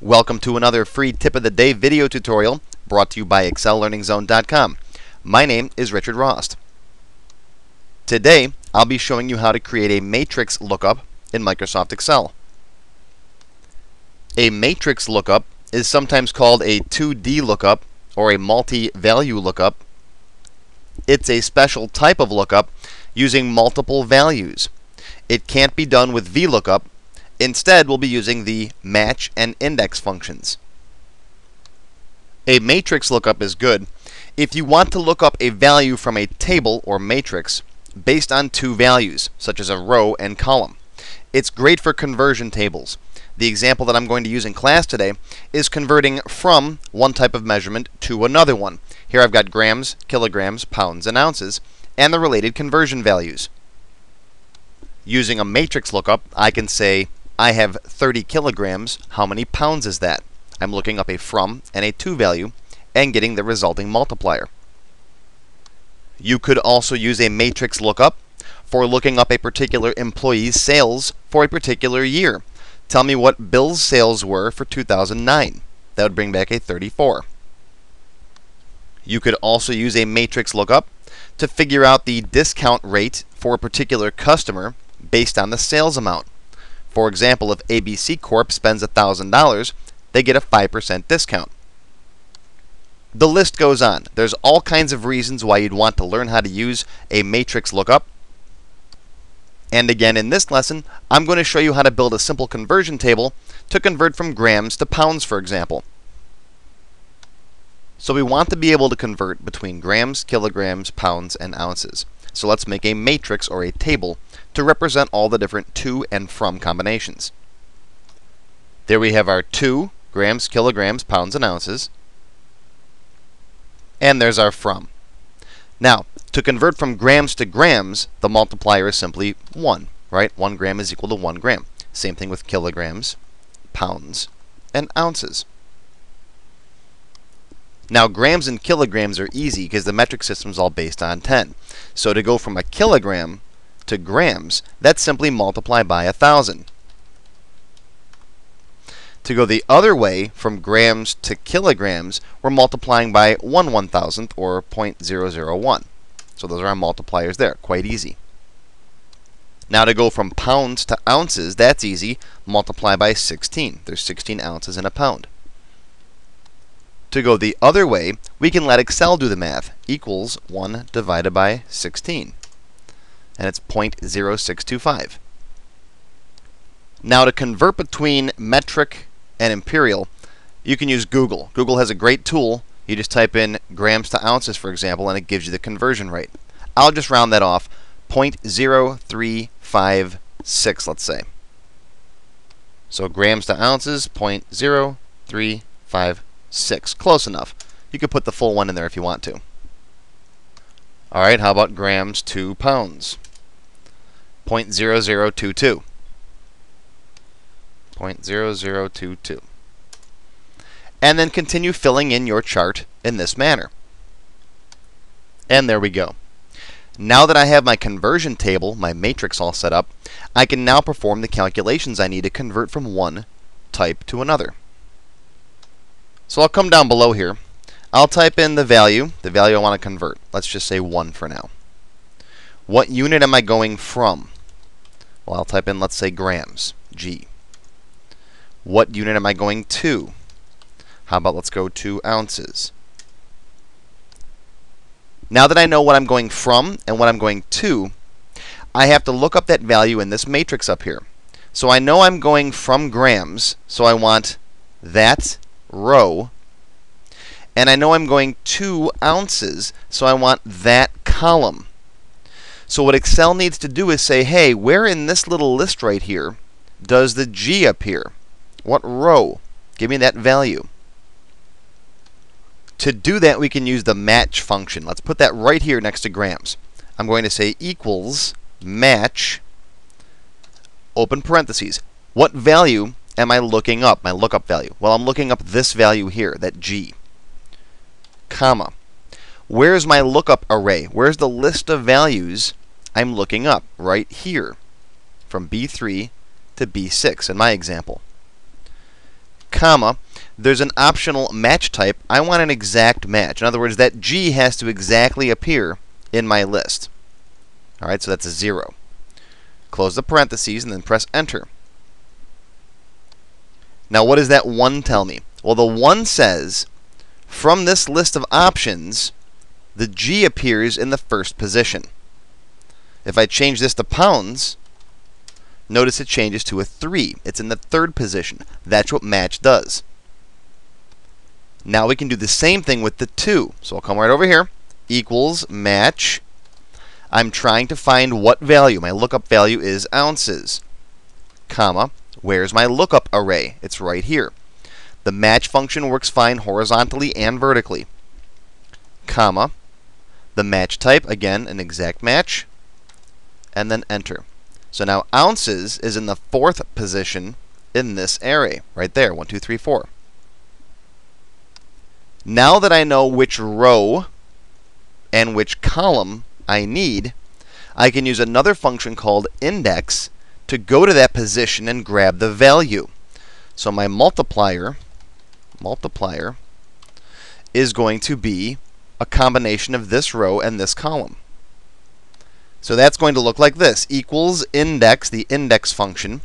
Welcome to another free tip of the day video tutorial brought to you by ExcelLearningZone.com. My name is Richard Rost. Today, I'll be showing you how to create a matrix lookup in Microsoft Excel. A matrix lookup is sometimes called a 2D lookup or a multi-value lookup. It's a special type of lookup using multiple values. It can't be done with VLOOKUP. Instead, we'll be using the match and index functions. A matrix lookup is good if you want to look up a value from a table or matrix based on two values, such as a row and column. It's great for conversion tables. The example that I'm going to use in class today is converting from one type of measurement to another one. Here I've got grams, kilograms, pounds, and ounces, and the related conversion values. Using a matrix lookup, I can say, I have 30 kilograms, how many pounds is that? I'm looking up a from and a to value and getting the resulting multiplier. You could also use a matrix lookup for looking up a particular employee's sales for a particular year. Tell me what Bill's sales were for 2009. That would bring back a 34. You could also use a matrix lookup to figure out the discount rate for a particular customer based on the sales amount. For example, if ABC Corp spends $1,000, they get a 5% discount. The list goes on. There's all kinds of reasons why you'd want to learn how to use a matrix lookup. And again, in this lesson, I'm going to show you how to build a simple conversion table to convert from grams to pounds, for example. So we want to be able to convert between grams, kilograms, pounds, and ounces. So let's make a matrix or a table to represent all the different to and from combinations. There we have our to, grams, kilograms, pounds, and ounces. And there's our from. Now, to convert from grams to grams, the multiplier is simply 1, right? 1 gram is equal to 1 gram. Same thing with kilograms, pounds, and ounces. Now, grams and kilograms are easy because the metric system is all based on 10. So to go from a kilogram to grams, that's simply multiply by 1,000. To go the other way, from grams to kilograms, we're multiplying by 1 1,000th, or 0.001. So those are our multipliers there, quite easy. Now to go from pounds to ounces, that's easy. Multiply by 16. There's 16 ounces in a pound. To go the other way, we can let Excel do the math. Equals 1 divided by 16. And it's 0.0625. Now to convert between metric and imperial, you can use Google. Google has a great tool. You just type in grams to ounces, for example, and it gives you the conversion rate. I'll just round that off 0.0356, let's say. So grams to ounces, 0.0356. 6. Close enough. You could put the full one in there if you want to. Alright, how about grams to pounds? 0.0022. 0.0022. And then continue filling in your chart in this manner. And there we go. Now that I have my conversion table, my matrix all set up, I can now perform the calculations I need to convert from one type to another. So I'll come down below here. I'll type in the value, the value I want to convert. Let's just say 1 for now. What unit am I going from? Well, I'll type in, let's say, grams, G. What unit am I going to? How about let's go to ounces? Now that I know what I'm going from and what I'm going to, I have to look up that value in this matrix up here. So I know I'm going from grams, so I want that row. And I know I'm going 2 ounces, so I want that column. So what Excel needs to do is say, hey, where in this little list right here does the G appear? What row? Give me that value. To do that, we can use the match function. Let's put that right here next to grams. I'm going to say equals match, open parentheses. What value am I looking up, my lookup value? Well, I'm looking up this value here, that G, comma. Where's my lookup array? Where's the list of values I'm looking up? Right here, from B3 to B6 in my example. comma, there's an optional match type. I want an exact match. In other words, that G has to exactly appear in my list. All right, so that's a 0. Close the parentheses and then press Enter. Now, what does that 1 tell me? Well, the 1 says, from this list of options, the G appears in the first position. If I change this to pounds, notice it changes to a 3. It's in the third position. That's what match does. Now we can do the same thing with the 2. So I'll come right over here. Equals match. I'm trying to find what value. My lookup value is ounces. Comma. Where's my lookup array? It's right here. The match function works fine horizontally and vertically. Comma. The match type, again, an exact match. And then enter. So now ounces is in the fourth position in this array, right there, 1, 2, 3, 4. Now that I know which row and which column I need, I can use another function called index to go to that position and grab the value. So my multiplier, multiplier, is going to be a combination of this row and this column. So that's going to look like this, equals index, the index function,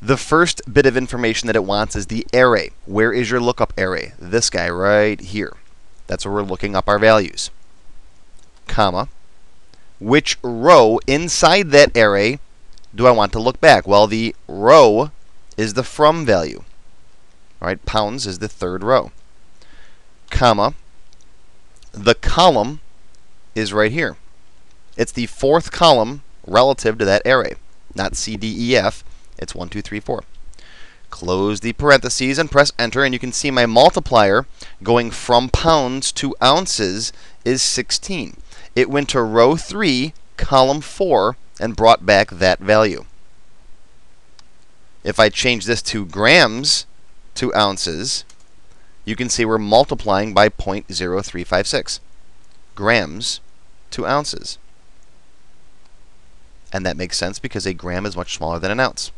the first bit of information that it wants is the array. Where is your lookup array? This guy right here. That's where we're looking up our values. Comma. Which row inside that array do I want to look back? Well, the row is the from value. All right, pounds is the third row. Comma. The column is right here. It's the fourth column relative to that array, not C, D, E, F. It's 1, 2, 3, 4. Close the parentheses and press enter, and you can see my multiplier going from pounds to ounces is 16. It went to row 3, column 4, and brought back that value. If I change this to grams to ounces, you can see we're multiplying by 0.0356 grams to ounces. And that makes sense because a gram is much smaller than an ounce.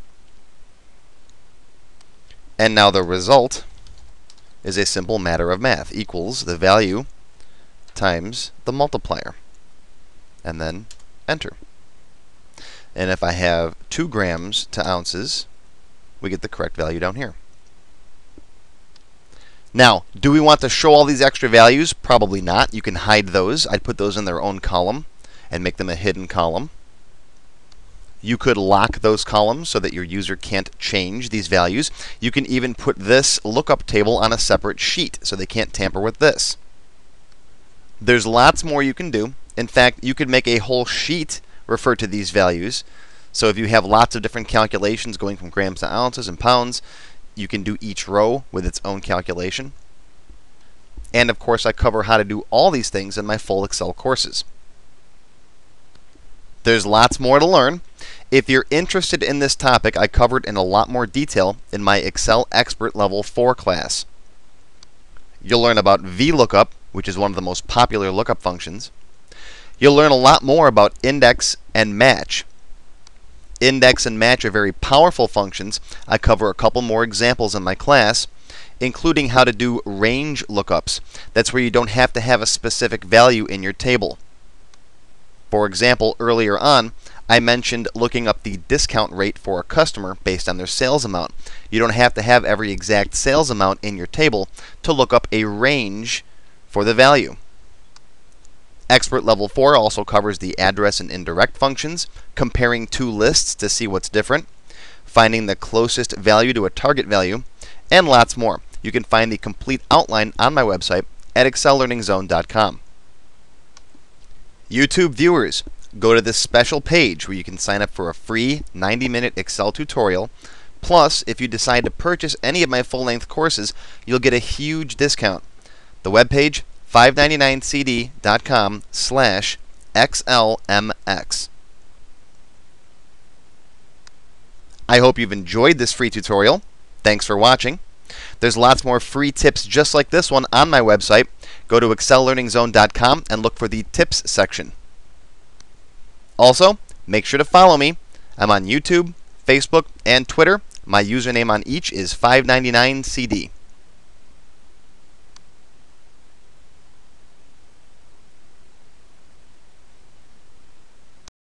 And now the result is a simple matter of math. Equals the value times the multiplier. And then enter. And if I have 2 grams to ounces, we get the correct value down here. Now, do we want to show all these extra values? Probably not. You can hide those. I'd put those in their own column and make them a hidden column. You could lock those columns so that your user can't change these values. You can even put this lookup table on a separate sheet so they can't tamper with this. There's lots more you can do. In fact, you could make a whole sheet refer to these values. So if you have lots of different calculations going from grams to ounces and pounds, you can do each row with its own calculation. And of course, I cover how to do all these things in my full Excel courses. There's lots more to learn. If you're interested in this topic, I covered in a lot more detail in my Excel Expert Level 4 class. You'll learn about VLOOKUP, which is one of the most popular lookup functions. You'll learn a lot more about index and match. Index and match are very powerful functions. I cover a couple more examples in my class, including how to do range lookups. That's where you don't have to have a specific value in your table. For example, earlier on, I mentioned looking up the discount rate for a customer based on their sales amount. You don't have to have every exact sales amount in your table to look up a range for the value. Expert Level 4 also covers the address and indirect functions, comparing two lists to see what's different, finding the closest value to a target value, and lots more. You can find the complete outline on my website at excellearningzone.com. YouTube viewers, go to this special page where you can sign up for a free 90-minute Excel tutorial. Plus, if you decide to purchase any of my full-length courses, you'll get a huge discount. The webpage, 599cd.com slash XLMX. I hope you've enjoyed this free tutorial. Thanks for watching. There's lots more free tips just like this one on my website. Go to excellearningzone.com and look for the tips section. Also, make sure to follow me. I'm on YouTube, Facebook, and Twitter. My username on each is 599CD.